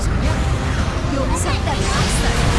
怎么样？有没有想